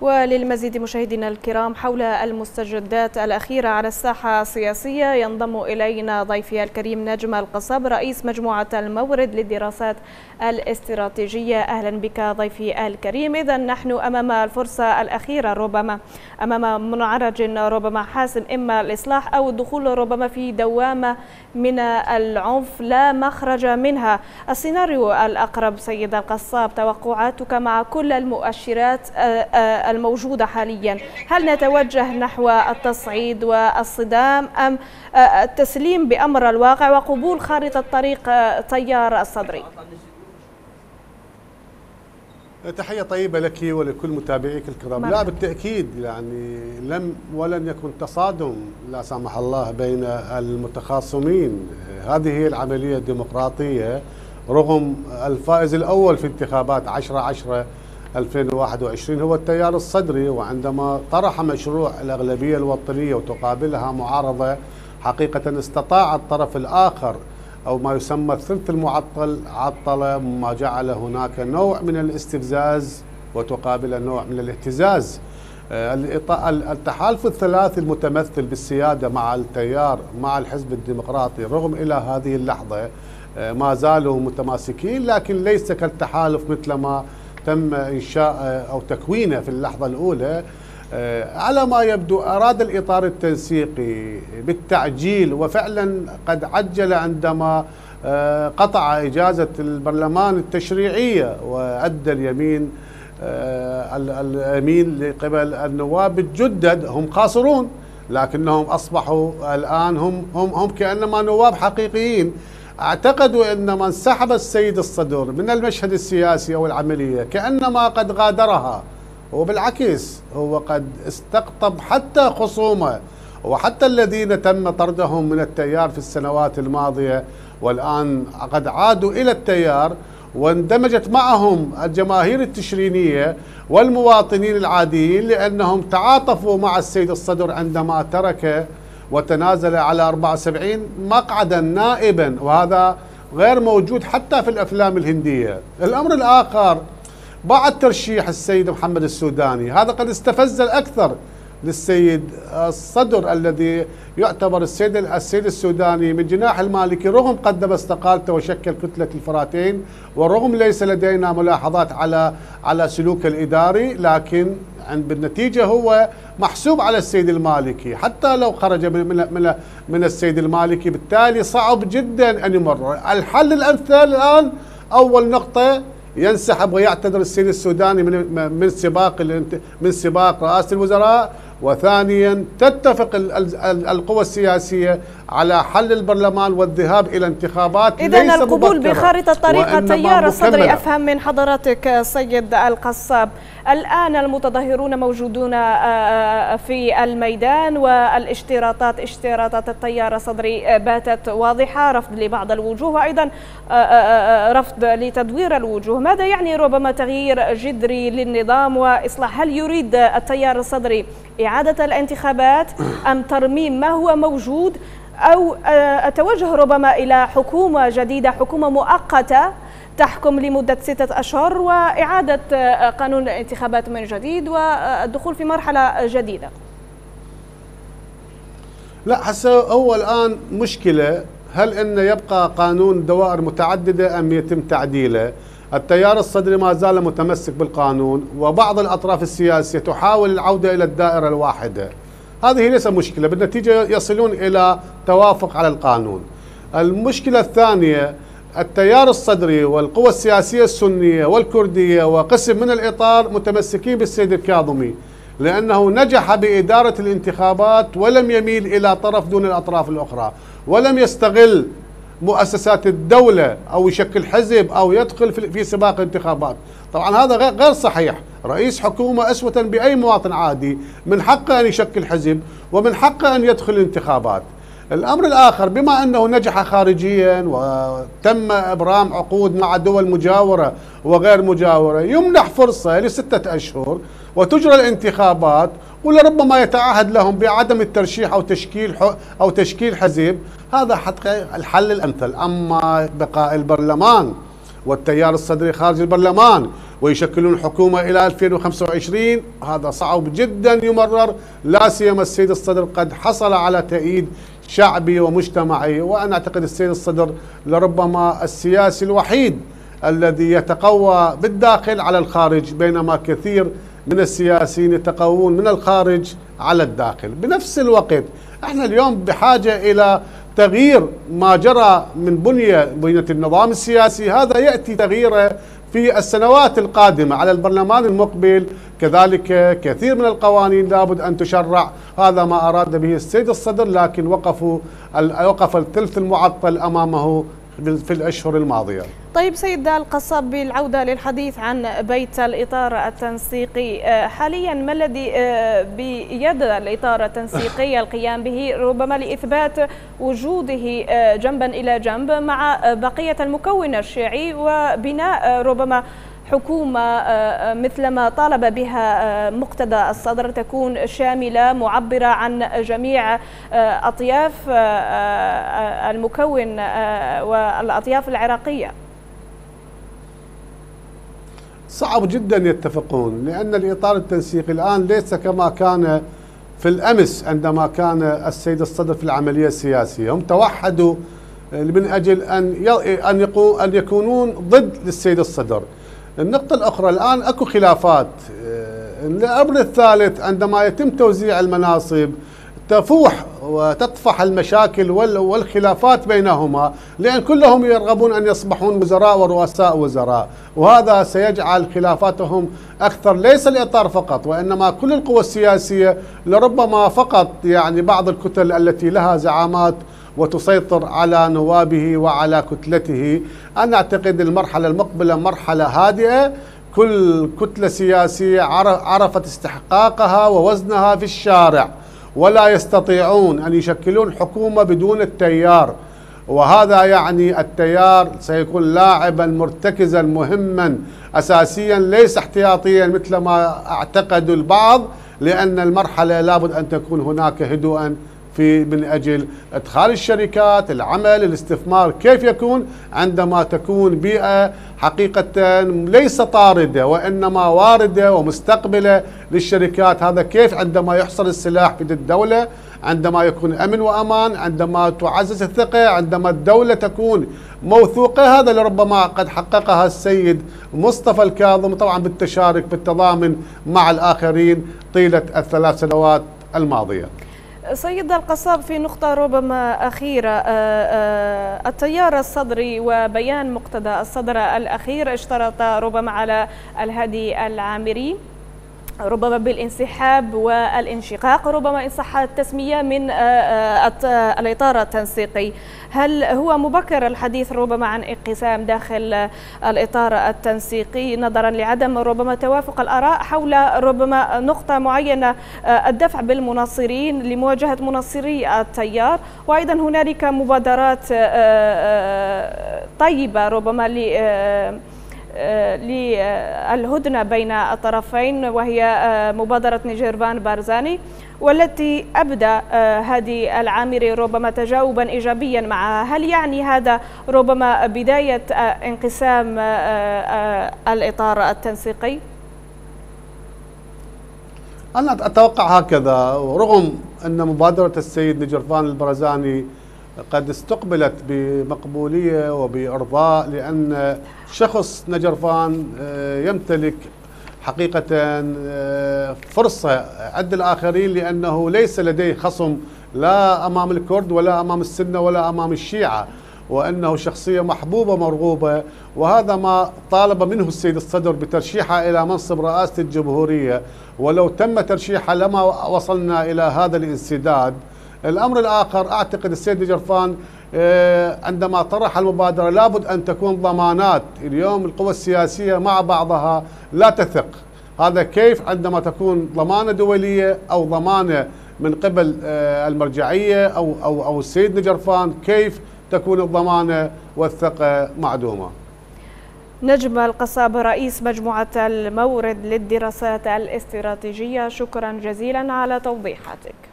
وللمزيد مشاهدينا الكرام حول المستجدات الأخيرة على الساحة السياسية ينضم إلينا ضيفي الكريم نجم القصب رئيس مجموعة المورد للدراسات الاستراتيجية. أهلا بك ضيفي الكريم. إذا نحن أمام الفرصة الأخيرة ربما أمام منعرج ربما حاسم إما الإصلاح أو الدخول ربما في دوامة من العنف لا مخرج منها. السيناريو الأقرب سيد القصاب توقعاتك مع كل المؤشرات الموجودة حاليا. هل نتوجه نحو التصعيد والصدام أم التسليم بأمر الواقع وقبول خارطة طريق تيار الصدري؟ تحية طيبة لك ولكل متابعيك الكرام. لا بالتأكيد يعني لم ولن يكن تصادم لا سمح الله بين المتخاصمين. هذه هي العملية الديمقراطية رغم الفائز الأول في انتخابات 10 10 2021 هو التيار الصدري وعندما طرح مشروع الأغلبية الوطنية وتقابلها معارضة حقيقة استطاع الطرف الآخر أو ما يسمى الثلث المعطل عطل ما جعل هناك نوع من الاستفزاز وتقابل نوع من الاهتزاز. آه، التحالف الثلاثي المتمثل بالسيادة مع التيار مع الحزب الديمقراطي رغم إلى هذه اللحظة آه، ما زالوا متماسكين لكن ليس كالتحالف مثل ما تم إنشاء أو تكوينه في اللحظة الأولى آه، على ما يبدو أراد الإطار التنسيقي بالتعجيل وفعلا قد عجل عندما آه، قطع إجازة البرلمان التشريعية وأدى اليمين آه، اليمين لقبل النواب الجدد هم خاسرون لكنهم أصبحوا الآن هم هم هم كأنما نواب حقيقيين. اعتقدوا إن من سحب السيد الصدر من المشهد السياسي أو العملية كأنما قد غادرها وبالعكس هو قد استقطب حتى خصومه وحتى الذين تم طردهم من التيار في السنوات الماضية والآن قد عادوا إلى التيار واندمجت معهم الجماهير التشرينية والمواطنين العاديين لأنهم تعاطفوا مع السيد الصدر عندما ترك وتنازل على 74 مقعدا نائبا وهذا غير موجود حتى في الأفلام الهندية. الأمر الآخر بعد ترشيح السيد محمد السوداني هذا قد استفز الأكثر للسيد الصدر الذي يعتبر السيد السيد السوداني من جناح المالكي رغم قدم استقالته وشكل كتلة الفراتين ورغم ليس لدينا ملاحظات على على سلوك الإداري لكن بالنتيجة هو محسوب على السيد المالكي. حتى لو خرج من من من السيد المالكي بالتالي صعب جدا أن يمر. الحل الأمثل الآن أول نقطة ينسحب ويعتذر السيد السوداني من من سباق من سباق رئاسة الوزراء. وثانيا تتفق القوى السياسية على حل البرلمان والذهاب إلى انتخابات اذا القبول بخارطة طريقة تيار الصدري أفهم من حضرتك سيد القصاب. الآن المتظاهرون موجودون آه، آه، في الميدان والاشتراطات اشتراطات التيار الصدري آه، باتت واضحة. رفض لبعض الوجوه وأيضا رفض لتدوير الوجوه. ماذا يعني ربما تغيير جذري للنظام؟ وإصلاح هل يريد التيار الصدري إعادة الانتخابات أم ترميم ما هو موجود أو آه، أتوجه ربما إلى حكومة جديدة حكومة مؤقتة تحكم لمدة ستة أشهر وإعادة آه، قانون الانتخابات من جديد والدخول في مرحلة جديدة. لا هسه هو الآن مشكلة هل أن يبقى قانون دوائر متعددة أم يتم تعديله؟ التيار الصدري ما زال متمسك بالقانون وبعض الأطراف السياسية تحاول العودة إلى الدائرة الواحدة. هذه ليس مشكلة بالنتيجة يصلون إلى توافق على القانون. المشكلة الثانية التيار الصدري والقوى السياسية السنية والكردية وقسم من الإطار متمسكين بالسيد الكاظمي لأنه نجح بإدارة الانتخابات ولم يميل إلى طرف دون الأطراف الأخرى ولم يستغل مؤسسات الدولة أو يشكل حزب أو يدخل في سباق الانتخابات طبعا هذا غير صحيح. رئيس حكومة أسوة بأي مواطن عادي من حقه أن يشكل حزب ومن حقه أن يدخل الانتخابات الأمر الآخر بما أنه نجح خارجيا وتم إبرام عقود مع دول مجاورة وغير مجاورة يمنح فرصة لستة أشهر وتجرى الانتخابات ولربما يتعهد لهم بعدم الترشيح أو تشكيل أو تشكيل حزب. هذا حتى الحل الأمثل. أما بقاء البرلمان والتيار الصدري خارج البرلمان ويشكلون حكومة إلى 2025 هذا صعب جدا يمرر. لا سيما السيد الصدر قد حصل على تأييد شعبي ومجتمعي وأنا أعتقد السيد الصدر لربما السياسي الوحيد الذي يتقوى بالداخل على الخارج بينما كثير من السياسيين يتقوون من الخارج على الداخل. بنفس الوقت إحنا اليوم بحاجة إلى تغيير ما جرى من بنية بنية النظام السياسي هذا يأتي تغييره في السنوات القادمة على البرلمان المقبل. كذلك كثير من القوانين لابد أن تشرع. هذا ما أراد به السيد الصدر لكن وقفوا وقف الثلث المعطل أمامه في الأشهر الماضية. طيب سيد القصاب بالعودة للحديث عن بيت الإطار التنسيقي. آه، حاليا ما الذي آه، بيد الإطار التنسيقي القيام به؟ ربما لإثبات وجوده آه، جنبا إلى جنب مع بقية المكون الشيعي وبناء ربما حكومة مثلما طالب بها مقتدى الصدر تكون شاملة معبرة عن جميع أطياف المكون والأطياف العراقية. صعب جدا يتفقون لأن الإطار التنسيقي الآن ليس كما كان في الأمس عندما كان السيد الصدر في العملية السياسية. هم توحدوا من أجل أن أن يكونون ضد للسيد الصدر. النقطة الأخرى الآن أكو خلافات آه، الأمر الثالث عندما يتم توزيع المناصب تفوح وتطفح المشاكل والخلافات بينهما لأن كلهم يرغبون أن يصبحون وزراء ورؤساء وزراء وهذا سيجعل خلافاتهم أكثر ليس الإطار فقط وإنما كل القوى السياسية لربما فقط يعني بعض الكتل التي لها زعامات وتسيطر على نوابه وعلى كتلته. أنا أعتقد المرحلة المقبلة مرحلة هادئة كل كتلة سياسية عرفت استحقاقها ووزنها في الشارع. ولا يستطيعون أن يشكلون حكومة بدون التيار. وهذا يعني التيار سيكون لاعبا مرتكزا مهما أساسيا ليس احتياطيا مثل ما اعتقد البعض لأن المرحلة لابد أن تكون هناك هدوءا في من أجل إدخال الشركات، العمل، الاستثمار، كيف يكون؟ عندما تكون بيئة حقيقة ليس طاردة وإنما واردة ومستقبلة للشركات، هذا كيف؟ عندما يحصل السلاح في الدولة، عندما يكون أمن وأمان، عندما تعزز الثقة، عندما الدولة تكون موثوقة، هذا لربما قد حققها السيد مصطفى الكاظم طبعا بالتشارك بالتضامن مع الآخرين طيلة الثلاث سنوات الماضية. سيد القصاب في نقطة ربما أخيرة آه، آه، التيار الصدري وبيان مقتدى الصدر الأخير اشترط ربما على الهادي العامري. ربما بالانسحاب والانشقاق ربما إن صح التسمية من آه، الإطار التنسيقي. هل هو مبكر الحديث ربما عن انقسام داخل الإطار التنسيقي؟ نظرا لعدم ربما توافق الآراء حول ربما نقطة معينة آه، الدفع بالمناصرين لمواجهة مناصري التيار. وأيضا هنالك مبادرات آه، آه، طيبة ربما للهدنة بين الطرفين وهي مبادرة نيجيرفان بارزاني والتي أبدى آه، هادي العامري ربما تجاوبا إيجابيا معها هل يعني هذا ربما بداية آه، انقسام آه، الإطار التنسيقي؟ أنا أتوقع هكذا رغم أن مبادرة السيد نجرفان البرزاني قد استقبلت بمقبولية وبإرضاء لأن شخص نجرفان يمتلك حقيقة آه، فرصة عند الآخرين لأنه ليس لديه خصم لا أمام الكرد ولا أمام السنة ولا أمام الشيعة وأنه شخصية محبوبة مرغوبة وهذا ما طالب منه السيد الصدر بترشيحه إلى منصب رئاسة الجمهورية. ولو تم ترشيحه لما وصلنا إلى هذا الانسداد الأمر الآخر أعتقد السيد جرفان آه، عندما طرح المبادرة لابد أن تكون ضمانات. اليوم القوى السياسية مع بعضها لا تثق. هذا كيف؟ عندما تكون ضمانة دولية أو ضمانة من قبل آه، المرجعية أو, أو, أو السيد نجرفان كيف تكون الضمانة والثقة معدومة؟ نجم القصاب رئيس مجموعة المورد للدراسات الاستراتيجية شكرا جزيلا على توضيحاتك.